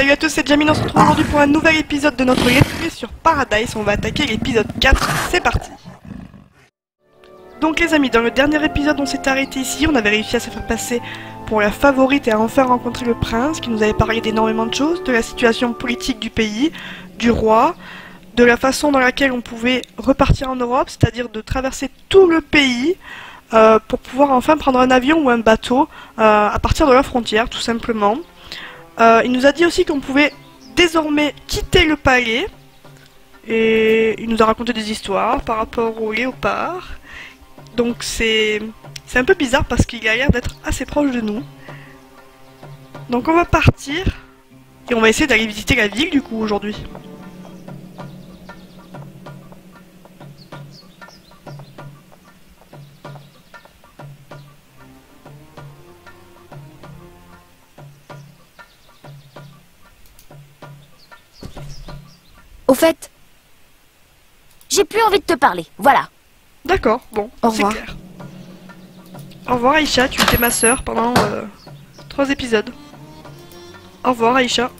Salut à tous, c'est Jamie, on se retrouve aujourd'hui pour un nouvel épisode de notre let's play sur Paradise. On va attaquer l'épisode 4, c'est parti Donc les amis, dans le dernier épisode on s'est arrêté ici, on avait réussi à se faire passer pour la favorite et à enfin rencontrer le prince qui nous avait parlé d'énormément de choses, de la situation politique du pays, du roi, de la façon dans laquelle on pouvait repartir en Europe, c'est-à-dire de traverser tout le pays euh, pour pouvoir enfin prendre un avion ou un bateau euh, à partir de la frontière tout simplement. Euh, il nous a dit aussi qu'on pouvait désormais quitter le palais. Et il nous a raconté des histoires par rapport au léopard. Donc c'est c'est un peu bizarre parce qu'il a l'air d'être assez proche de nous. Donc on va partir et on va essayer d'aller visiter la ville du coup aujourd'hui. Au fait, j'ai plus envie de te parler. Voilà. D'accord, bon, Au revoir. clair. Au revoir Aïcha, tu étais ma sœur pendant euh, trois épisodes. Au revoir Aïcha.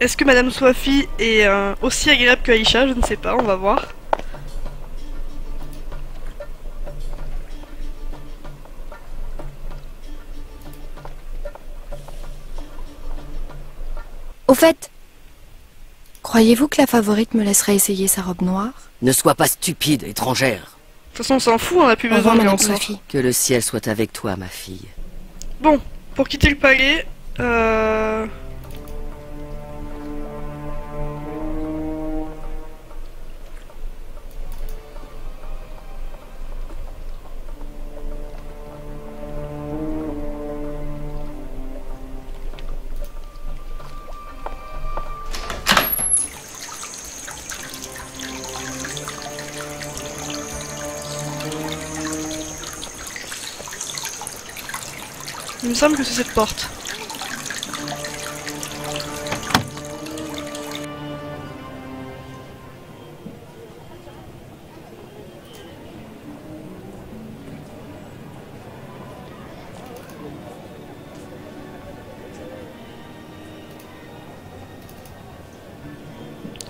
Est-ce que Madame Swafi est euh, aussi agréable que Aïcha? Je ne sais pas, on va voir. Au fait, croyez-vous que la favorite me laisserait essayer sa robe noire? Ne sois pas stupide, étrangère. De toute façon, on s'en fout, on a plus besoin de. Sophie. Que le ciel soit avec toi, ma fille. Bon, pour quitter le palais, euh... me semble que c'est cette porte.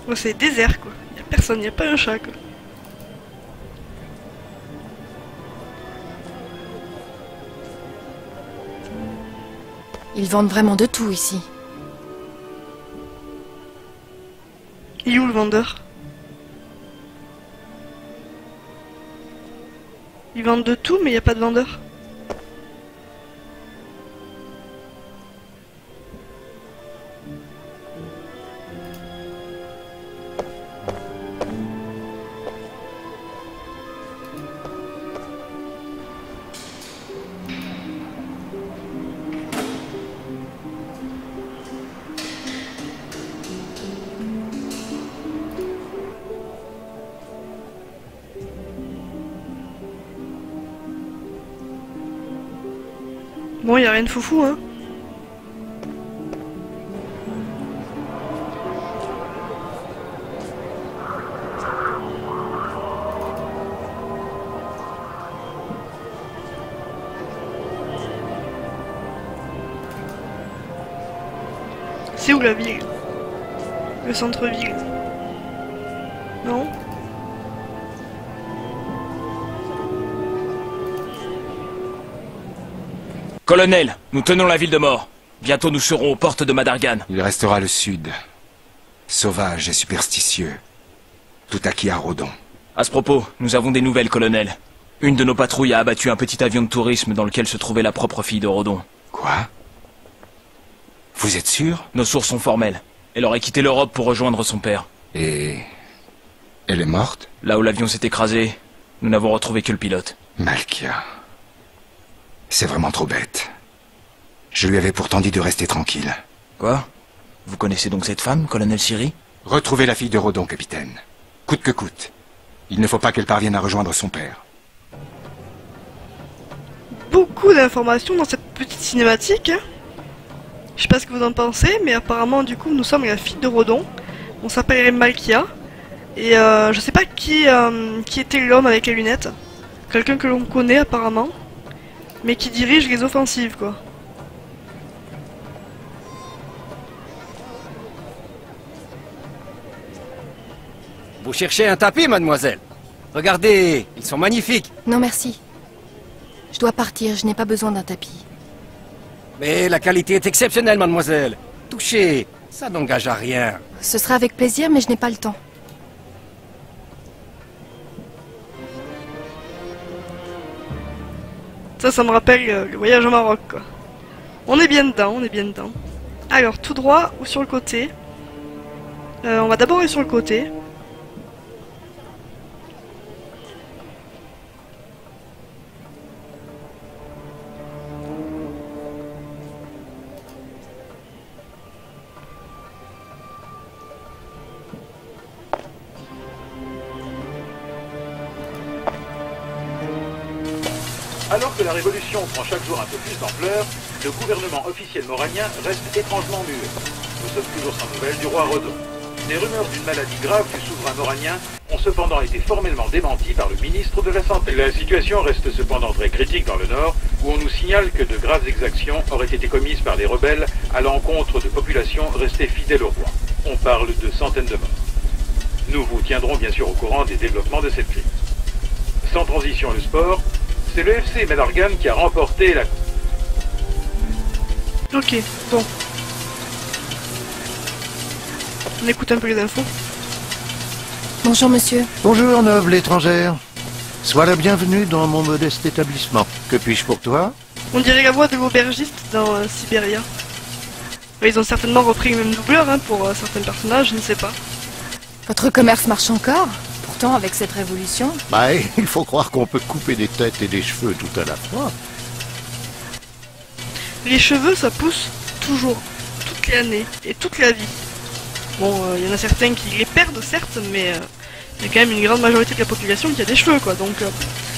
Ouais, c'est désert quoi. Y a personne, y a pas un chat quoi. Ils vendent vraiment de tout ici. Il est où le vendeur? Ils vendent de tout, mais il n'y a pas de vendeur. Bon, il a rien de foufou, hein. C'est où la ville? Le centre-ville Colonel, nous tenons la ville de mort. Bientôt nous serons aux portes de Madargan. Il restera le sud. Sauvage et superstitieux. Tout acquis à Rodon. À ce propos, nous avons des nouvelles, colonel. Une de nos patrouilles a abattu un petit avion de tourisme dans lequel se trouvait la propre fille de Rodon. Quoi? Vous êtes sûr? Nos sources sont formelles. Elle aurait quitté l'Europe pour rejoindre son père. Et... Elle est morte? Là où l'avion s'est écrasé, nous n'avons retrouvé que le pilote. Malkia. C'est vraiment trop bête. Je lui avais pourtant dit de rester tranquille. Quoi? Vous connaissez donc cette femme, colonel Siri? Retrouvez la fille de Rodon, capitaine. Coûte que coûte. Il ne faut pas qu'elle parvienne à rejoindre son père. beaucoup d'informations dans cette petite cinématique. hein. Je sais pas ce que vous en pensez, mais apparemment, du coup, nous sommes la fille de Rodon. On s'appellerait Malkia. Et euh, je sais pas qui, euh, qui était l'homme avec les lunettes. Quelqu'un que l'on connaît apparemment, mais qui dirige les offensives quoi. Vous cherchez un tapis, mademoiselle Regardez, ils sont magnifiques. Non, merci. Je dois partir, je n'ai pas besoin d'un tapis. Mais la qualité est exceptionnelle, mademoiselle. Touchez, ça n'engage à rien. Ce sera avec plaisir, mais je n'ai pas le temps. Ça, ça me rappelle euh, le voyage au Maroc quoi. On est bien dedans, on est bien dedans. Alors, tout droit ou sur le côté? Euh, On va d'abord aller sur le côté. Alors que la révolution prend chaque jour un peu plus d'ampleur, le gouvernement officiel moranien reste étrangement muet. Nous sommes toujours sans nouvelles du roi Rodon. Des rumeurs d'une maladie grave du souverain moranien ont cependant été formellement démenties par le ministre de la Santé. La situation reste cependant très critique dans le nord, où on nous signale que de graves exactions auraient été commises par des rebelles à l'encontre de populations restées fidèles au roi. On parle de centaines de morts. Nous vous tiendrons bien sûr au courant des développements de cette crise. Sans transition le sport, c'est le FC Malargan qui a remporté la Ok, bon. On écoute un peu les infos. Bonjour, monsieur. Bonjour, noble étrangère. Sois la bienvenue dans mon modeste établissement. Que puis-je pour toi? On dirait la voix de l'aubergiste dans euh, Sibéria. Ils ont certainement repris le même doubleur hein, pour euh, certains personnages, je ne sais pas. Votre commerce marche encore? Pourtant, avec cette révolution, Bah, il faut croire qu'on peut couper des têtes et des cheveux tout à la fois. Les cheveux, ça pousse toujours, toute l'année et toute la vie. Bon, euh, il y en a certains qui les perdent, certes, mais euh, il y a quand même une grande majorité de la population qui a des cheveux, quoi. Donc, euh,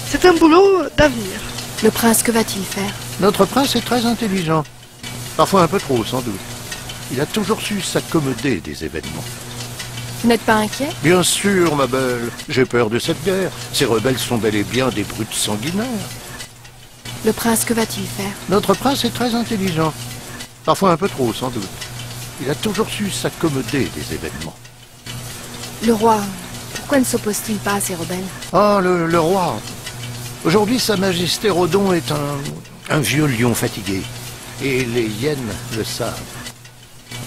c'est un boulot d'avenir. le prince, que va-t-il faire? Notre prince est très intelligent. Parfois un peu trop, sans doute. Il a toujours su s'accommoder des événements. Vous n'êtes pas inquiet Bien sûr, ma belle. J'ai peur de cette guerre. Ces rebelles sont bel et bien des brutes sanguinaires. Le prince, que va-t-il faire Notre prince est très intelligent. Parfois un peu trop, sans doute. Il a toujours su s'accommoder des événements. Le roi, pourquoi ne s'oppose-t-il pas à ces rebelles Ah, le, le roi. Aujourd'hui, Sa Majesté Rodon est un, un vieux lion fatigué. Et les hyènes le savent.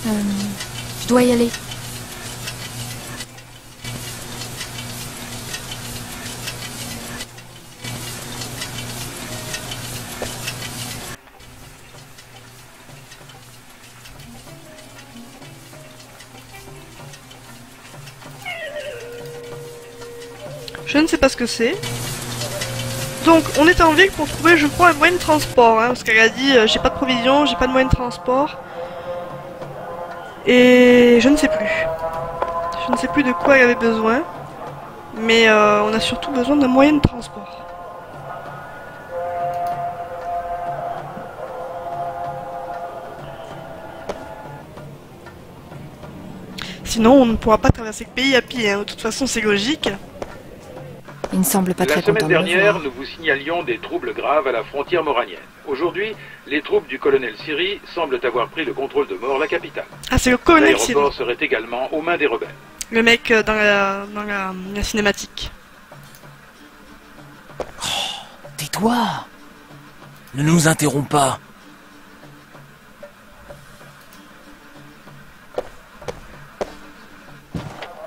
Euh, Je dois y aller. Je ne sais pas ce que c'est. Donc, on est en ville pour trouver, je crois, un moyen de transport. Hein, parce qu'elle a dit, euh, j'ai pas de provisions, j'ai pas de moyen de transport. Et je ne sais plus. Je ne sais plus de quoi elle avait besoin. Mais euh, on a surtout besoin d'un moyen de transport. Sinon, on ne pourra pas traverser le pays à pied. hein. De toute façon, c'est logique. Il ne semble pas La très semaine content de me dernière, nous vous signalions des troubles graves à la frontière moranienne. Aujourd'hui, les troupes du colonel Siri semblent avoir pris le contrôle de Mort, la capitale. Ah, c'est le colonel Siri. L'aéroport serait également aux mains des rebelles. Le mec euh, dans la, dans la, la cinématique. Tais-toi Ne nous interromps pas.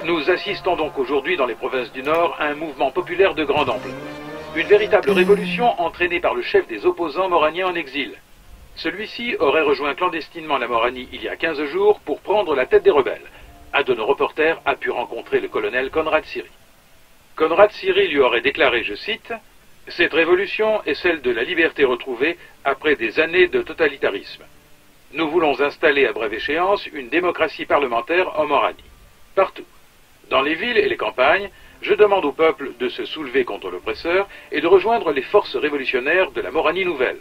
Nous assistons donc aujourd'hui dans les provinces du Nord à un mouvement populaire de grande ampleur. Une véritable révolution entraînée par le chef des opposants moraniens en exil. Celui-ci aurait rejoint clandestinement la Moranie il y a 15 jours pour prendre la tête des rebelles. Un de nos reporters a pu rencontrer le colonel Conrad Siri. Conrad Siri lui aurait déclaré, je cite, Cette révolution est celle de la liberté retrouvée après des années de totalitarisme. Nous voulons installer à brève échéance une démocratie parlementaire en Moranie. Partout. Dans les villes et les campagnes, je demande au peuple de se soulever contre l'oppresseur et de rejoindre les forces révolutionnaires de la Moranie nouvelle.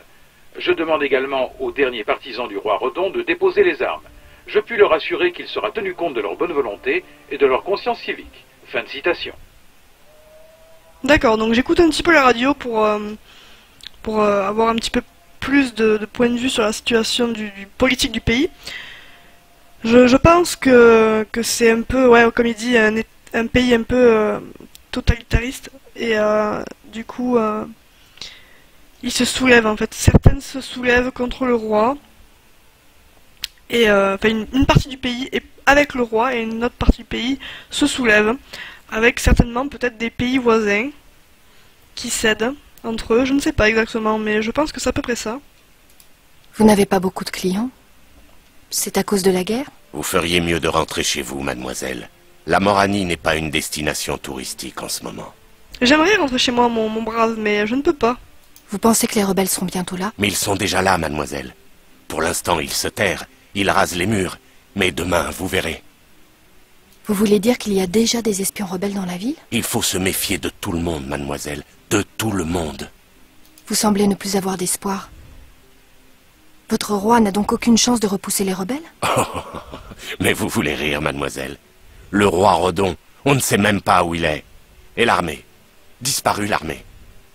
Je demande également aux derniers partisans du roi Rodon de déposer les armes. Je puis leur assurer qu'il sera tenu compte de leur bonne volonté et de leur conscience civique. Fin de citation. D'accord, donc j'écoute un petit peu la radio pour, euh, euh, avoir un petit peu plus de, de point de vue sur la situation du politique du pays. Je, pense que, c'est un peu, ouais, comme il dit, un, pays un peu euh, totalitariste. Et euh, du coup, euh, il se soulève en fait. Certaines se soulèvent contre le roi. Et euh, enfin, une, une partie du pays est avec le roi et une autre partie du pays se soulève avec certainement peut-être des pays voisins qui cèdent entre eux. Je ne sais pas exactement, mais je pense que c'est à peu près ça. Vous n'avez pas beaucoup de clients? C'est à cause de la guerre Vous feriez mieux de rentrer chez vous, mademoiselle. La Moranie n'est pas une destination touristique en ce moment. J'aimerais rentrer chez moi, mon, mon brave, mais je ne peux pas. Vous pensez que les rebelles seront bientôt là Mais ils sont déjà là, mademoiselle. Pour l'instant, ils se terrent, ils rasent les murs. Mais demain, vous verrez. Vous voulez dire qu'il y a déjà des espions rebelles dans la ville Il faut se méfier de tout le monde, mademoiselle. De tout le monde. Vous semblez ne plus avoir d'espoir. Votre roi n'a donc aucune chance de repousser les rebelles Mais vous voulez rire, mademoiselle. Le roi Rodon, on ne sait même pas où il est. Et l'armée Disparu l'armée.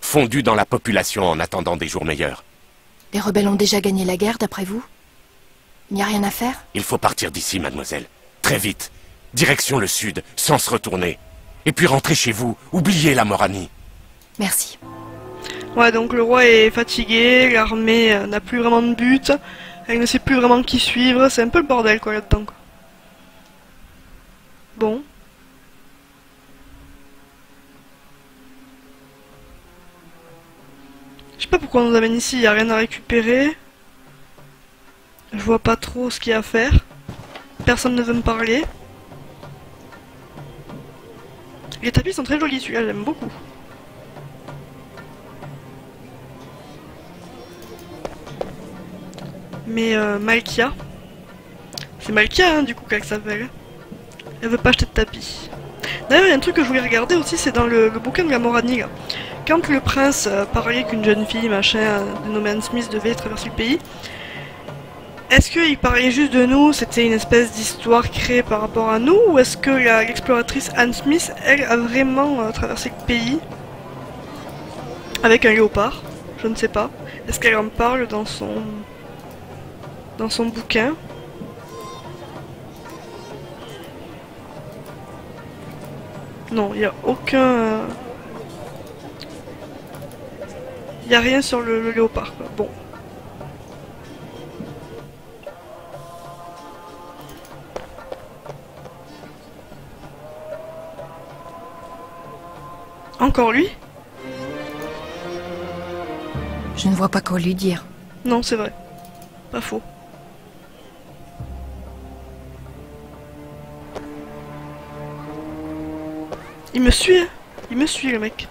Fondue dans la population en attendant des jours meilleurs. Les rebelles ont déjà gagné la guerre, d'après vous? Il n'y a rien à faire? Il faut partir d'ici, mademoiselle. Très vite. Direction le sud, sans se retourner. Et puis rentrer chez vous. Oubliez la Moranie. Merci. Ouais, donc le roi est fatigué, l'armée euh, n'a plus vraiment de but, elle ne sait plus vraiment qui suivre, c'est un peu le bordel quoi là-dedans. Bon. Je sais pas pourquoi on nous amène ici, y a rien à récupérer. Je vois pas trop ce qu'il y a à faire. Personne ne veut me parler. Les tapis sont très jolis, celui-là j'aime beaucoup. Mais euh, Malkia, c'est Malkia hein, du coup qu'elle s'appelle. Elle veut pas acheter de tapis. D'ailleurs, il y a un truc que je voulais regarder aussi, c'est dans le, bouquin de la Moranie. là. Quand le prince euh, parlait qu'une jeune fille, machin, dénommée Anne Smith, devait traverser le pays, est-ce qu'il parlait juste de nous C'était une espèce d'histoire créée par rapport à nous Ou est-ce que l'exploratrice Anne Smith, elle, a vraiment euh, traversé le pays avec un léopard? Je ne sais pas. Est-ce qu'elle en parle dans son dans son bouquin Non, il n'y a aucun. Il n'y a rien sur le, le léopard. quoi. Bon. Encore lui? Je ne vois pas quoi lui dire. Non, c'est vrai. Pas faux. Il me suit, hein. il me suit le mec.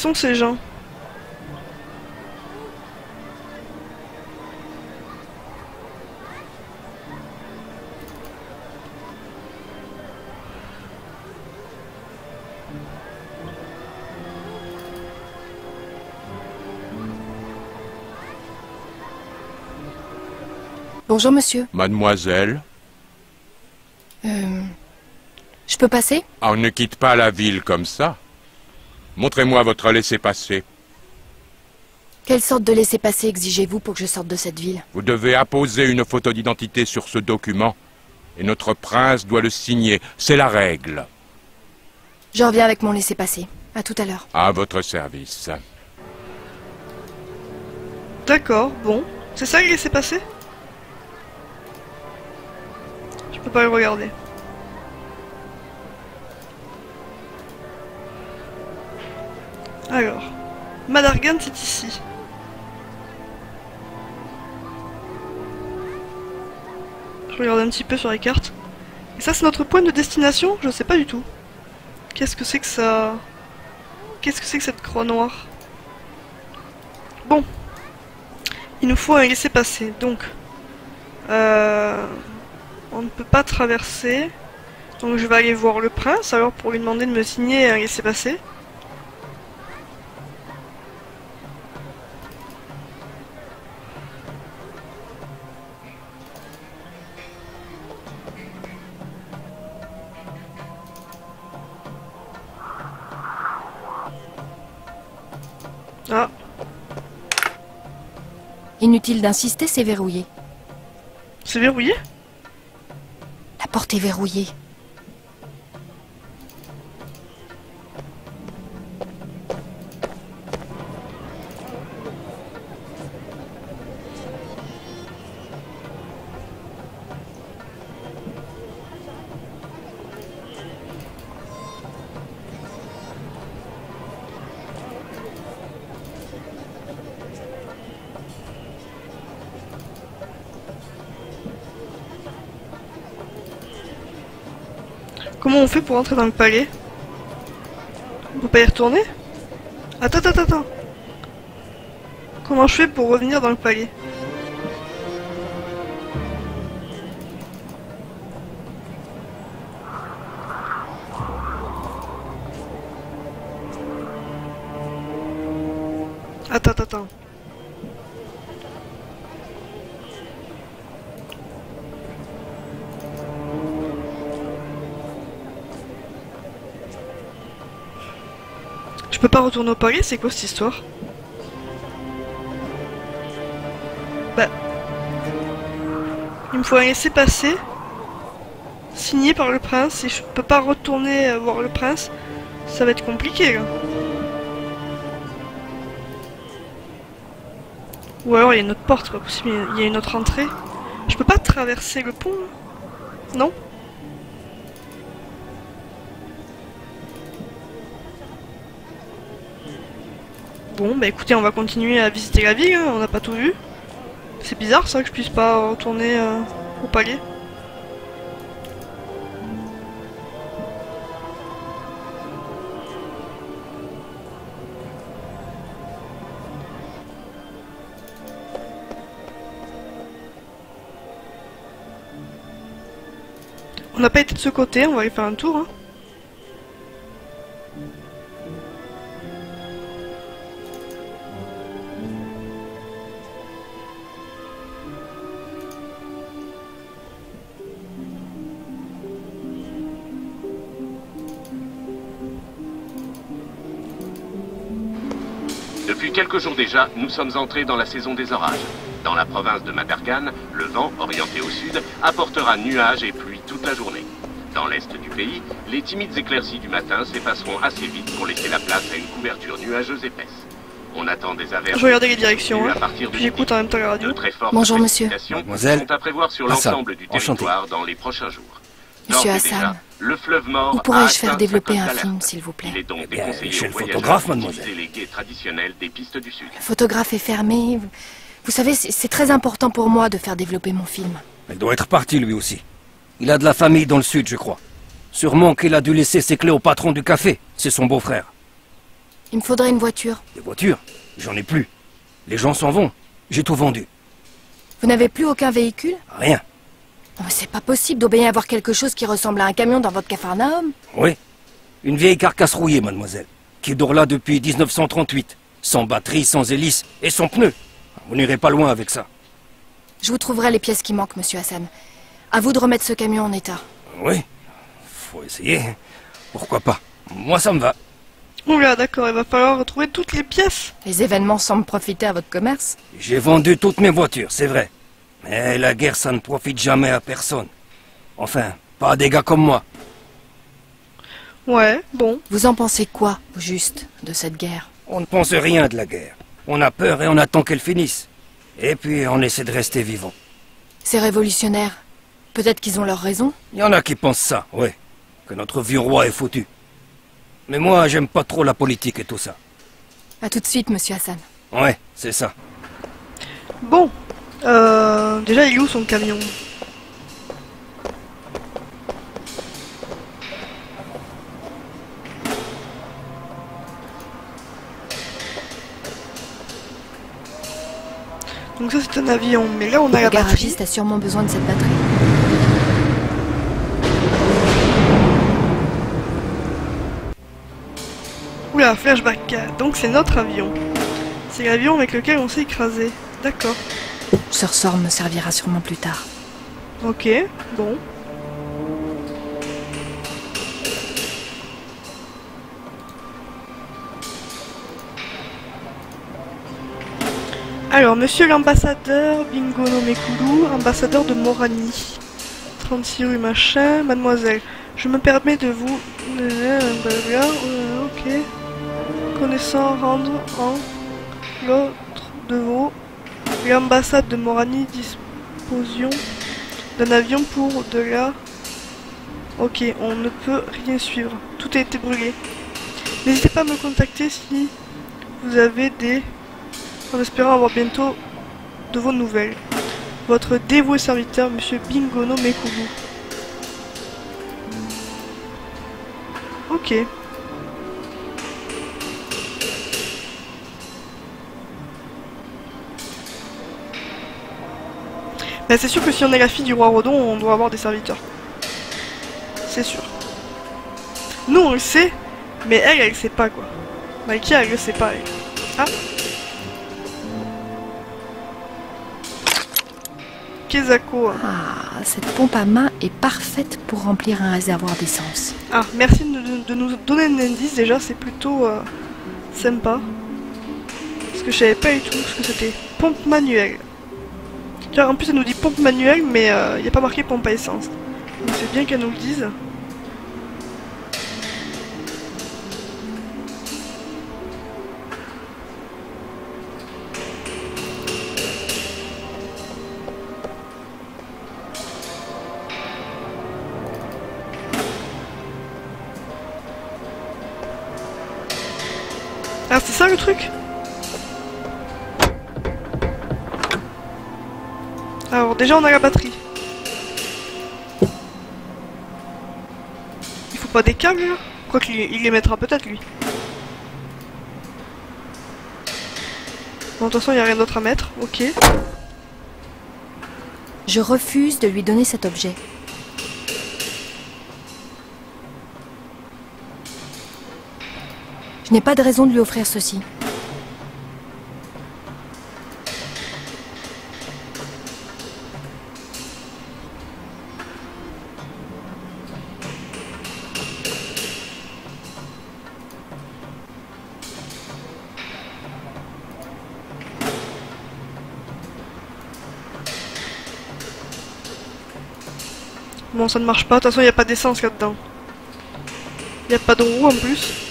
Sont ces gens Bonjour, monsieur. Mademoiselle, Euh... Je peux passer? Ah, on ne quitte pas la ville comme ça. Montrez-moi votre laissez-passer. Quelle sorte de laissez-passer exigez-vous pour que je sorte de cette ville? Vous devez apposer une photo d'identité sur ce document. Et notre prince doit le signer. C'est la règle. Je reviens avec mon laissez-passer. À tout à l'heure. À votre service. D'accord, bon. C'est ça qui s'est passé Je peux pas le regarder. Alors, Madargan c'est ici. Je regarde un petit peu sur les cartes. Et ça c'est notre point de destination? Je sais pas du tout. Qu'est-ce que c'est que ça? Qu'est-ce que c'est que cette croix noire? Bon. Il nous faut un laisser-passer. Donc, euh, on ne peut pas traverser. Donc je vais aller voir le prince alors pour lui demander de me signer un laisser-passer. Ah, Inutile d'insister, c'est verrouillé. c'est verrouillé? La porte est verrouillée. Fait pour entrer dans le palais On peut pas y retourner? Attends, attends, attends. Comment je fais pour revenir dans le palais? Peux pas retourner au palais, c'est quoi cette histoire Bah... Il me faut un laisser passer signé par le prince et je peux pas retourner euh, voir le prince. Ça va être compliqué là. Ou alors il y a une autre porte, possible, il y a une autre entrée. Je peux pas traverser le pont Non Bon, bah écoutez, on va continuer à visiter la ville, hein, on n'a pas tout vu. C'est bizarre ça que je puisse pas retourner euh, au palais. On n'a pas été de ce côté, on va aller faire un tour. Hein. Quelques jours déjà, nous sommes entrés dans la saison des orages. Dans la province de Madargan, le vent, orienté au sud, apportera nuages et pluie toute la journée. Dans l'est du pays, les timides éclaircies du matin s'effaceront assez vite pour laisser la place à une couverture nuageuse épaisse. On attend des averses. Je regardais les directions, à hein. partir puis j'écoute en même temps la radio. De très fortes Bonjour, monsieur. Mademoiselle. sont à prévoir sur l'ensemble du enchanté. territoire dans les prochains jours. Monsieur déjà, Hassan, le fleuve mort où pourrais-je faire développer un film, s'il vous plaît Il est donc Eh bien, chez le photographe, mademoiselle. les guets traditionnels des pistes du sud. Le photographe est fermé. Vous, vous savez, c'est c'est très important pour moi de faire développer mon film. Il doit être parti lui aussi. Il a de la famille dans le sud, je crois. Sûrement qu'il a dû laisser ses clés au patron du café. C'est son beau-frère. Il me faudrait une voiture. Des voitures? J'en ai plus. Les gens s'en vont. J'ai tout vendu. Vous n'avez plus aucun véhicule? Rien. Oh, mais C'est pas possible, bien y avoir quelque chose qui ressemble à un camion dans votre cafarnaum. Oui. Une vieille carcasse rouillée, mademoiselle. Qui dort là depuis 1938. Sans batterie, sans hélice et sans pneu. Vous n'irez pas loin avec ça. Je vous trouverai les pièces qui manquent, monsieur Hassan. À vous de remettre ce camion en état. Oui. Faut essayer. Pourquoi pas Moi, ça me va. Oula, d'accord, il va falloir retrouver toutes les pièces. Les événements semblent profiter à votre commerce. J'ai vendu toutes mes voitures, c'est vrai. Mais la guerre, ça ne profite jamais à personne. Enfin, pas à des gars comme moi. Ouais, bon. Vous en pensez quoi, au juste, de cette guerre? On ne pense rien de la guerre. On a peur et on attend qu'elle finisse. Et puis on essaie de rester vivant. Ces révolutionnaires, peut-être qu'ils ont leur raison Il y en a qui pensent ça, ouais. Que notre vieux roi est foutu. Mais moi, j'aime pas trop la politique et tout ça. À tout de suite, monsieur Hassan. Ouais, c'est ça. Bon. Euh, déjà, il est où son camion Donc ça c'est un avion, mais là on a Le la batterie. garagiste a sûrement besoin de cette batterie. Oula, flashback. Donc c'est notre avion. C'est l'avion avec lequel on s'est écrasé. D'accord. Ce ressort me servira sûrement plus tard. Ok, bon. Alors, monsieur l'ambassadeur Bingo no Mekulu, ambassadeur de Morani. 36 rue machin, mademoiselle. Je me permets de vous... Euh, ok. Connaissant rendre en l'autre de vos... L'ambassade de Morani disposion d'un avion pour de la... Ok, on ne peut rien suivre. Tout a été brûlé. N'hésitez pas à me contacter si vous avez des... En espérant avoir bientôt de vos nouvelles. Votre dévoué serviteur, Monsieur Bingono Mekulu. Ok. Bah, c'est sûr que si on est la fille du roi Rodon, on doit avoir des serviteurs. C'est sûr. Nous, on le sait, mais elle, elle le sait pas, quoi. Mikey, elle le sait pas, elle. Ah Kezako. Ah, cette pompe à main est parfaite pour remplir un réservoir d'essence. Ah, merci de nous donner un indice, déjà, c'est plutôt euh, sympa. Parce que je savais pas du tout ce que c'était. Pompe manuelle. Tiens, en plus, elle nous dit pompe manuelle, mais il n'y a pas marqué pompe à essence. Donc c'est bien qu'elle nous le dise. Ah, c'est ça le truc? Déjà, on a la batterie. Il faut pas des câbles, là Quoi qu'il il les mettra peut-être, lui. Bon, de toute façon, il n'y a rien d'autre à mettre. Ok. Je refuse de lui donner cet objet. Je n'ai pas de raison de lui offrir ceci. Ça ne marche pas. De toute façon, il n'y a pas d'essence là-dedans. Il n'y a pas de roue en plus.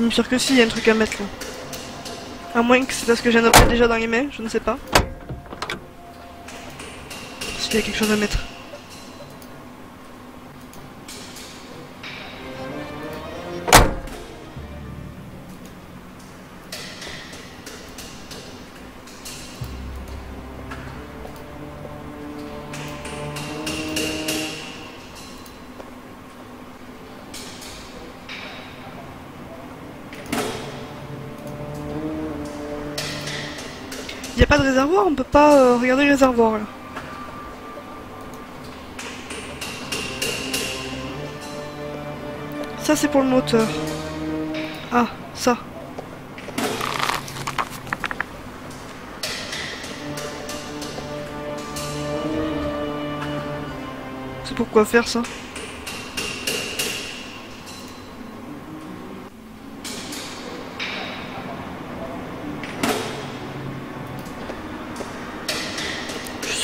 Je suis sûr que si, il y a un truc à mettre là. À moins que c'est parce que j'ai un objet déjà dans les mains, je ne sais pas. S'il y a quelque chose à mettre. Pas de réservoir, on peut pas euh, regarder le réservoir là. Ça c'est pour le moteur. Ah, ça. C'est pour quoi faire ça?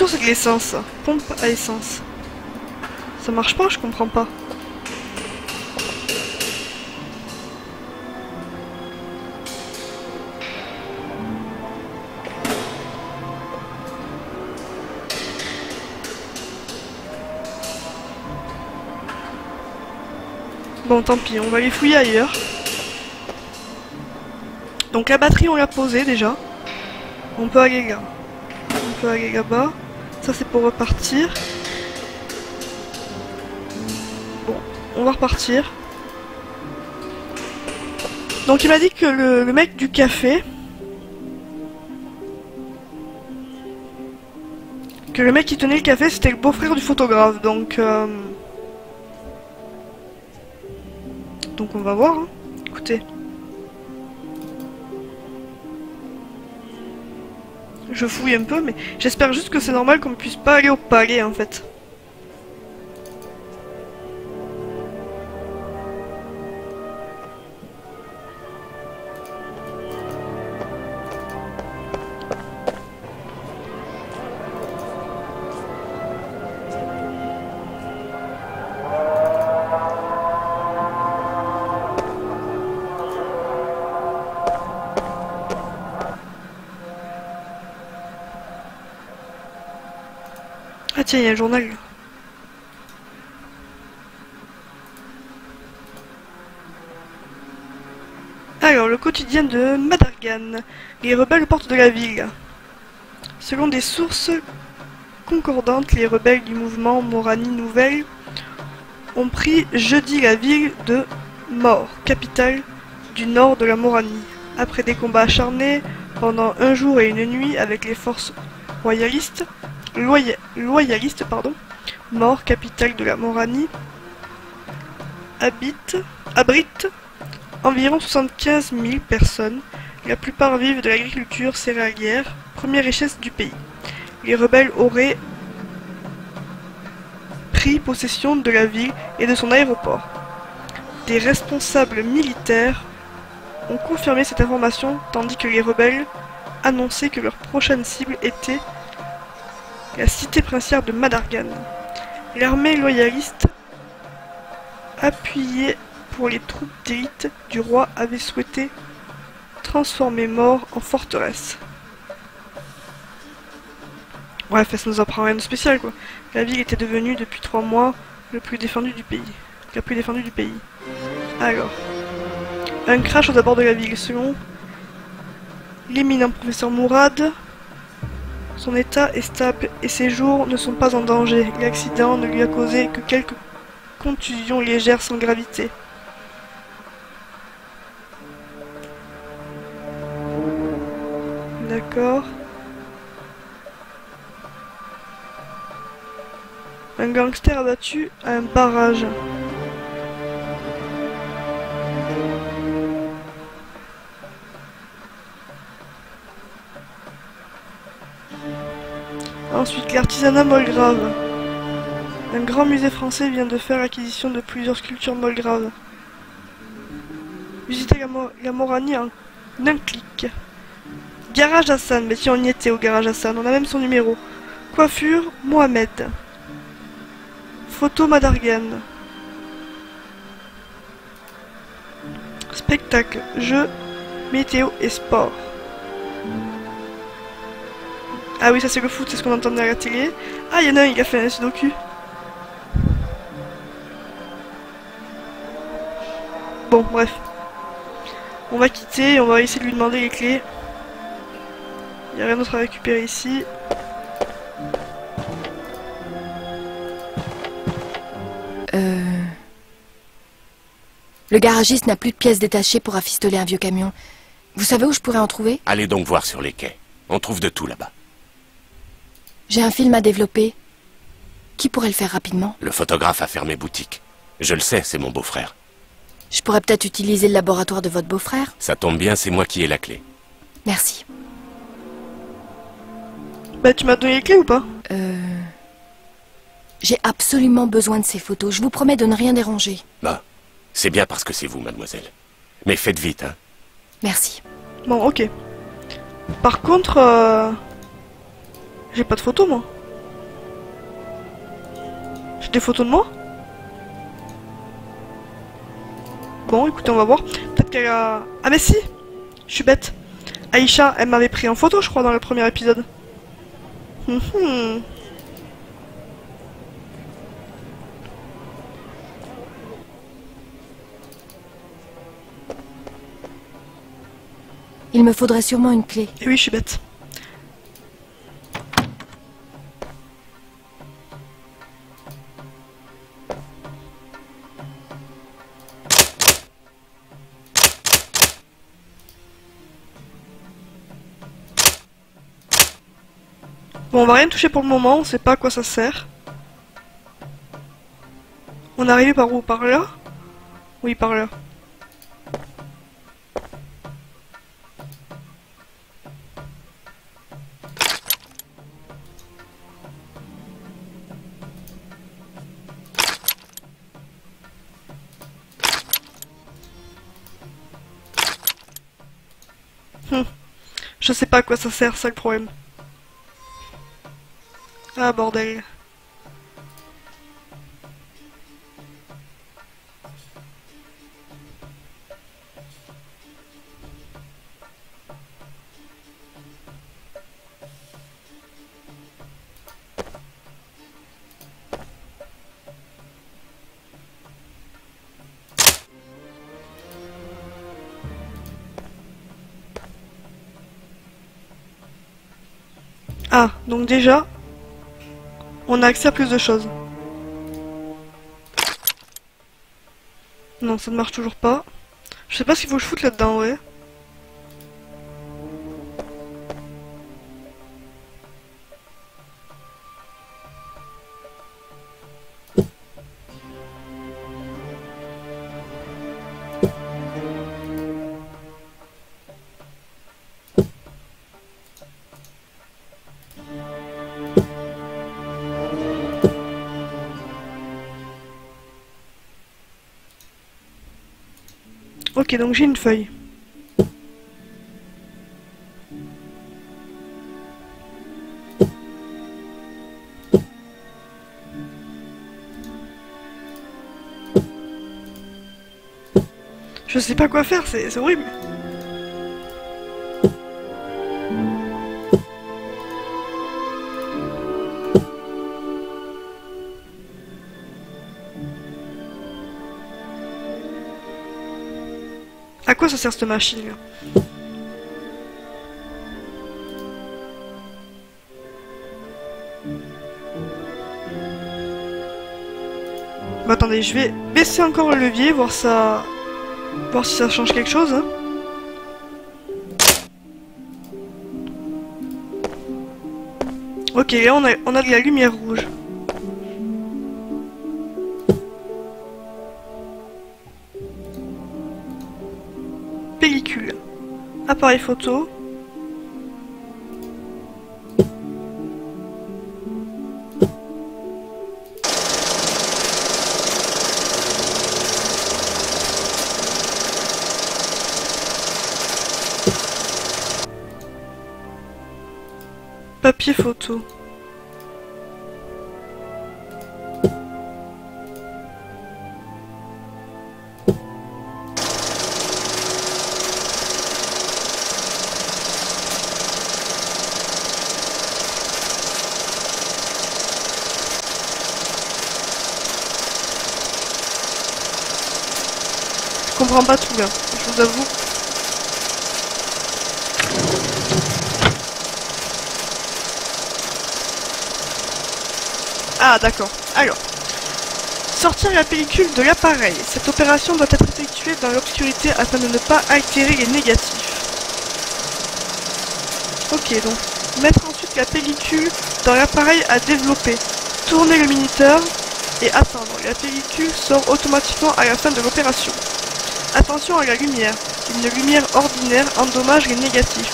C'est de l'essence. Pompe à essence. Ça marche pas, je comprends pas. Bon, tant pis, on va les fouiller ailleurs. Donc la batterie, on l'a posée déjà. On peut aller là. On peut aller là-bas. Ça, c'est pour repartir. Bon, on va repartir. Donc il m'a dit que le, mec du café... Que le mec qui tenait le café, c'était le beau-frère du photographe. Donc... euh, Donc on va voir. hein. Écoutez. Je fouille un peu, mais j'espère juste que c'est normal qu'on puisse pas aller au palais en fait. Tiens, il y a un journal. Alors, le quotidien de Madargan. Les rebelles portent de la ville. Selon des sources concordantes, les rebelles du mouvement Morani Nouvelle ont pris jeudi la ville de Mort, capitale du nord de la Moranie. Après des combats acharnés pendant un jour et une nuit avec les forces royalistes, loya- loyalistes, pardon, Mort, capitale de la Moranie, habite, abrite environ 75 000 personnes. La plupart vivent de l'agriculture céréalière, première richesse du pays. Les rebelles auraient pris possession de la ville et de son aéroport. Des responsables militaires ont confirmé cette information tandis que les rebelles annonçaient que leur prochaine cible était la cité princière de Madargan. L'armée loyaliste, appuyée pour les troupes d'élite du roi, avait souhaité transformer Mort en forteresse. Bref, ça nous apprend rien de spécial quoi. La ville était devenue depuis trois mois le plus défendu du pays. La plus défendue du pays. Alors. Un crash aux abords de la ville, selon l'éminent professeur Mourad. Son état est stable et ses jours ne sont pas en danger. L'accident ne lui a causé que quelques contusions légères sans gravité. D'accord. Un gangster abattu à un barrage. Ensuite, l'artisanat molgrave. Un grand musée français vient de faire l'acquisition de plusieurs sculptures molgraves. Visitez la, Mo- la Moranie en un clic. Garage Hassan, mais si on y était au garage Hassan, on a même son numéro. Coiffure, Mohamed. Photo Madargan. Spectacle, jeux, météo et sport. Ah oui, ça c'est le foot, c'est ce qu'on entendait à la télé. Ah, il y en a un, il a fait un sudoku. Bon, bref. On va quitter, on va essayer de lui demander les clés. Il n'y a rien d'autre à récupérer ici. Euh... Le garagiste n'a plus de pièces détachées pour affistoler un vieux camion. Vous savez où je pourrais en trouver? Allez donc voir sur les quais. On trouve de tout là-bas. J'ai un film à développer. Qui pourrait le faire rapidement? Le photographe a fermé boutique. Je le sais, c'est mon beau-frère. Je pourrais peut-être utiliser le laboratoire de votre beau-frère? Ça tombe bien, c'est moi qui ai la clé. Merci. Bah, tu m'as donné les clés ou pas? Euh... J'ai absolument besoin de ces photos. Je vous promets de ne rien déranger. Bah, c'est bien parce que c'est vous, mademoiselle. Mais faites vite, hein. Merci. Bon, ok. Par contre, euh... j'ai pas de photo moi. J'ai des photos de moi Bon, écoutez, on va voir. Peut-être qu'elle a... Ah mais si Je suis bête. Aïcha, elle m'avait pris en photo, je crois, dans le premier épisode. Hum, hum. Il me faudrait sûrement une clé. Et oui, je suis bête. Bon, on va rien toucher pour le moment, on sait pas à quoi ça sert. On est arrivé par où? Par là? Oui, par là. Hum. Je sais pas à quoi ça sert, ça le problème. Ah bordel. Ah, donc déjà, on a accès à plus de choses. Non, ça ne marche toujours pas. Je sais pas ce qu'il faut que je là-dedans, ouais. Ok, donc j'ai une feuille. Je sais pas quoi faire, c'est horrible. Ça sert cette machine Bah attendez, je vais baisser encore le levier, voir ça... Voir si ça change quelque chose. hein. Ok, là on a de la lumière rouge. Appareil photo. Papier photo. Comprends pas tout là, je vous avoue. Ah d'accord. Alors. Sortir la pellicule de l'appareil. Cette opération doit être effectuée dans l'obscurité afin de ne pas altérer les négatifs. Ok, donc mettre ensuite la pellicule dans l'appareil à développer. Tourner le minuteur et attendre. La pellicule sort automatiquement à la fin de l'opération. Attention à la lumière. Une lumière ordinaire endommage les négatifs.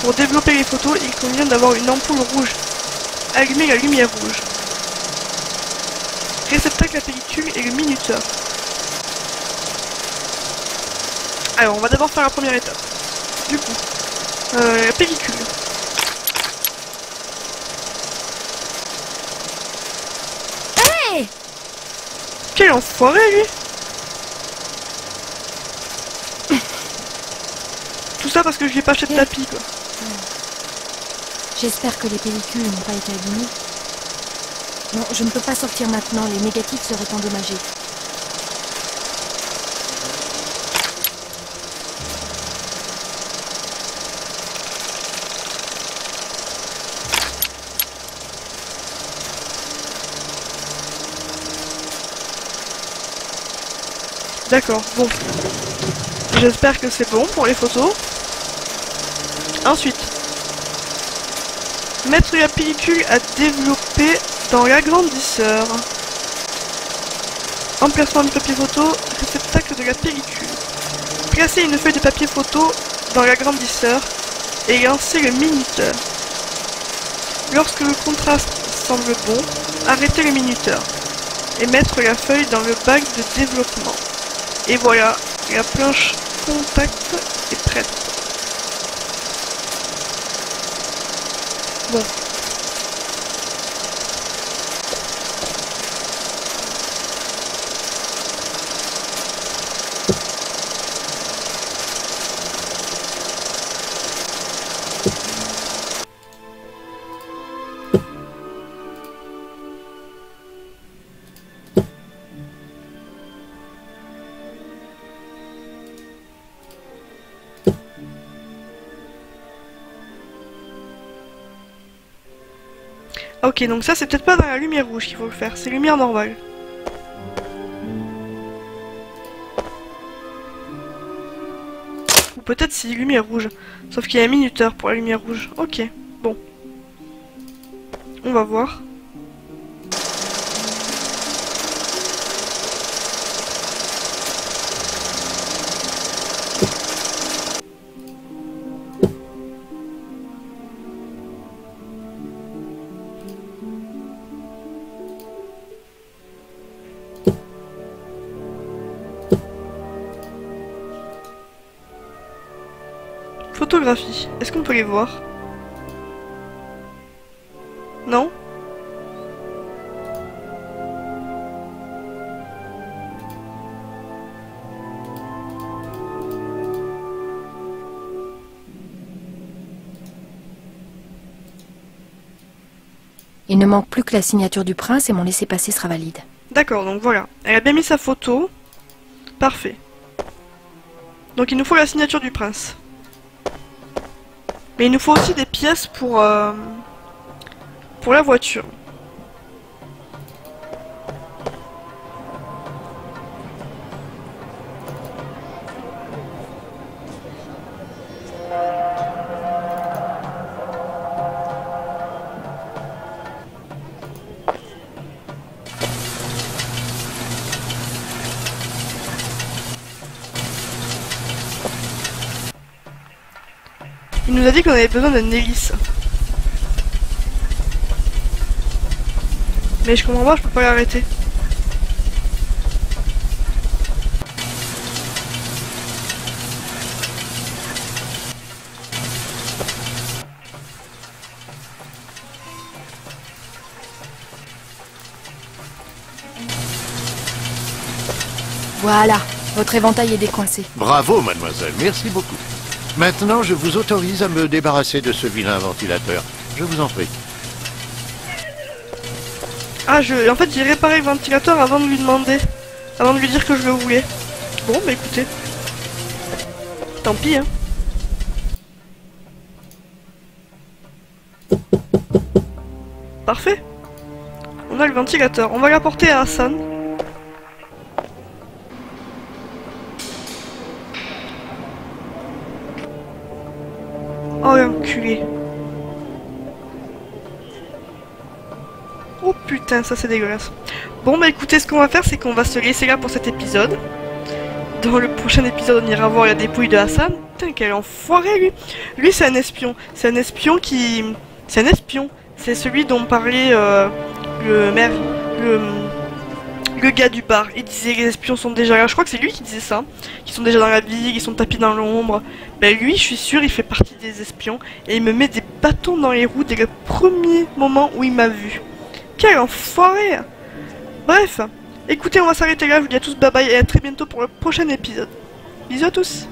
Pour développer les photos, il convient d'avoir une ampoule rouge. Allumer la lumière rouge. Réceptacle à pellicule et le minuteur. Alors, on va d'abord faire la première étape. Du coup, euh, la pellicule. Hé Quel enfoiré, lui ça parce que je lui ai pas acheté de tapis, quoi. J'espère que les pellicules n'ont pas été abîmées. Non, je ne peux pas sortir maintenant, les négatifs seraient endommagés. D'accord, bon. J'espère que c'est bon pour les photos. Ensuite, mettre la pellicule à développer dans l'agrandisseur. Emplacement du papier photo, réceptacle de la pellicule. Placer une feuille de papier photo dans l'agrandisseur et lancer le minuteur. Lorsque le contraste semble bon, arrêtez le minuteur et mettre la feuille dans le bac de développement. Et voilà, la planche compacte est prête. Bon. Ok, donc ça c'est peut-être pas dans la lumière rouge qu'il faut le faire, c'est lumière normale. Ou peut-être c'est lumière rouge, sauf qu'il y a un minuteur pour la lumière rouge. Ok, bon. On va voir. Voir Non? Il ne manque plus que la signature du prince et mon laissez-passer sera valide. D'accord, donc voilà. Elle a bien mis sa photo. Parfait. Donc il nous faut la signature du prince. Mais il nous faut aussi des pièces pour, euh, pour la voiture. Dit qu'on avait besoin d'une hélice. Mais je comprends pas, je peux pas l'arrêter. Voilà, votre éventail est décoincé. Bravo, mademoiselle, merci beaucoup. Maintenant, je vous autorise à me débarrasser de ce vilain ventilateur. Je vous en prie. Ah, je... en fait, j'ai réparé le ventilateur avant de lui demander. Avant de lui dire que je le voulais. Bon, bah écoutez. Tant pis, hein. Parfait. On a le ventilateur. On va l'apporter à Hassan. Ça c'est dégueulasse. Bon bah écoutez, ce qu'on va faire, c'est qu'on va se laisser là pour cet épisode. Dans le prochain épisode, on ira voir la dépouille de Hassan. Putain, quel enfoiré lui Lui, c'est un espion. C'est un espion qui... C'est un espion. C'est celui dont parlait euh, le maire... Le... Gars du bar, il disait les espions sont déjà là. Je crois que c'est lui qui disait ça. Qui sont déjà dans la ville, ils sont tapis dans l'ombre. Ben lui, je suis sûr, il fait partie des espions. Et il me met des bâtons dans les roues dès le premier moment où il m'a vu. Quel enfoiré Bref, Écoutez, on va s'arrêter là. Je vous dis à tous bye bye et à très bientôt pour le prochain épisode. Bisous à tous